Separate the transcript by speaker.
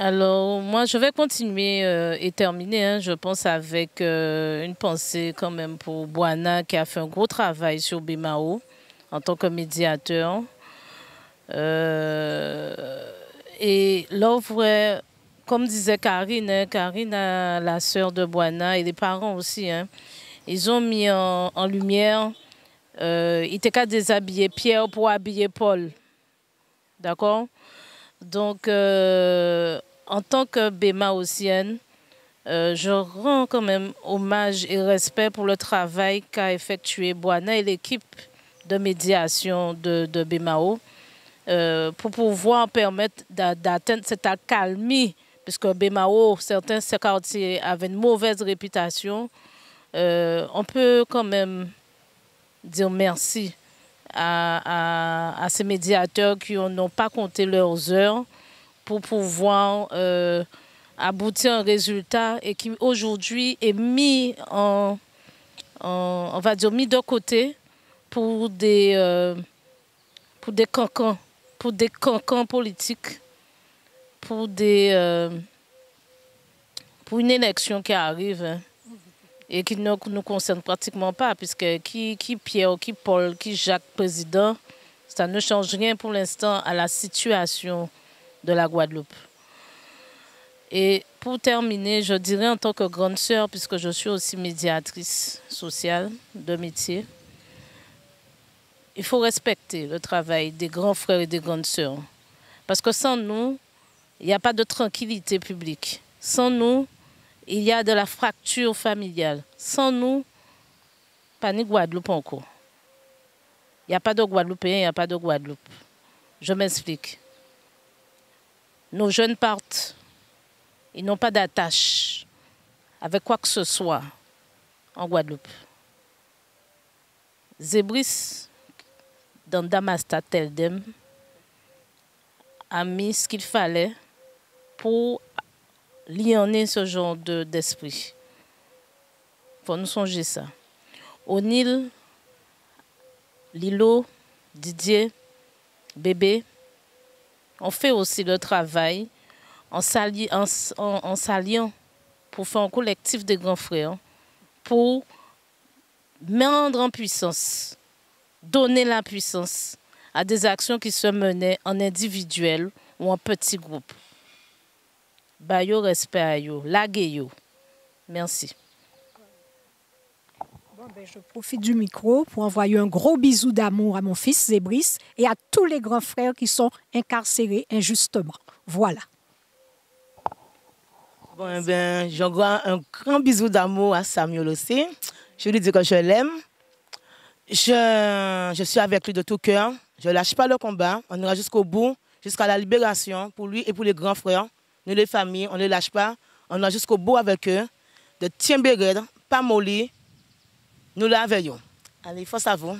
Speaker 1: Alors, moi, je vais continuer euh, et terminer, hein, je pense, avec euh, une pensée quand même pour Boana qui a fait un gros travail sur Bemao en tant que médiateur. Euh, et l'œuvre, comme disait Karine, hein, Karine, la sœur de Boana et les parents aussi, hein, ils ont mis en, lumière, ils étaient qu'à déshabiller Pierre pour habiller Paul. D'accord? Donc, en tant que Bémaosienne, euh, je rends quand même hommage et respect pour le travail qu'a effectué Boana et l'équipe de médiation de, de euh, pour pouvoir permettre d'atteindre cette accalmie, puisque Bémao, certains quartiers avaient une mauvaise réputation. on peut quand même dire merci à, ces médiateurs qui n'ont pas compté leurs heures pour pouvoir euh, aboutir à un résultat et qui aujourd'hui est mis en, on va dire mis de côté pour des euh, pour des cancans pour des cancans politiques pour des euh, pour une élection qui arrive hein et qui ne nous concerne pratiquement pas, puisque qui, qui Pierre, qui Paul, qui Jacques, président, ça ne change rien pour l'instant à la situation de la Guadeloupe. Et pour terminer, je dirais en tant que grande sœur, puisque je suis aussi médiatrice sociale de métier, il faut respecter le travail des grands frères et des grandes sœurs. Parce que sans nous, il n'y a pas de tranquillité publique. Sans nous, il y a de la fracture familiale. Sans nous, pas ni Guadeloupe encore. Il n'y a pas de Guadeloupéens, il n'y a pas de Guadeloupe. Je m'explique. Nos jeunes partent. Ils n'ont pas d'attache avec quoi que ce soit en Guadeloupe. Zébris, dans Damasta Teldem, a mis ce qu'il fallait pour est ce genre d'esprit. Il faut nous songer ça. O'Neill, Lilo, Didier, Bébé, on fait aussi le travail en s'alliant pour faire un collectif de grands frères, pour mettre en puissance, donner la puissance à des actions qui se menaient en individuel ou en petits groupes ba yo respect à yo. Merci.
Speaker 2: Ben, je profite du micro pour envoyer un gros bisou d'amour à mon fils Zébris et à tous les grands frères qui sont incarcérés injustement. Voilà.
Speaker 3: Bon, ben, j'envoie un grand bisou d'amour à Samuel aussi. Je lui dis que je l'aime. Je, je, suis avec lui de tout cœur. Je ne lâche pas le combat. On ira jusqu'au bout, jusqu'à la libération pour lui et pour les grands frères. Nous, les familles, on ne les lâche pas. On a jusqu'au bout avec eux. De Tiembéred, pas molli. Nous la veillons. Allez, force à vous.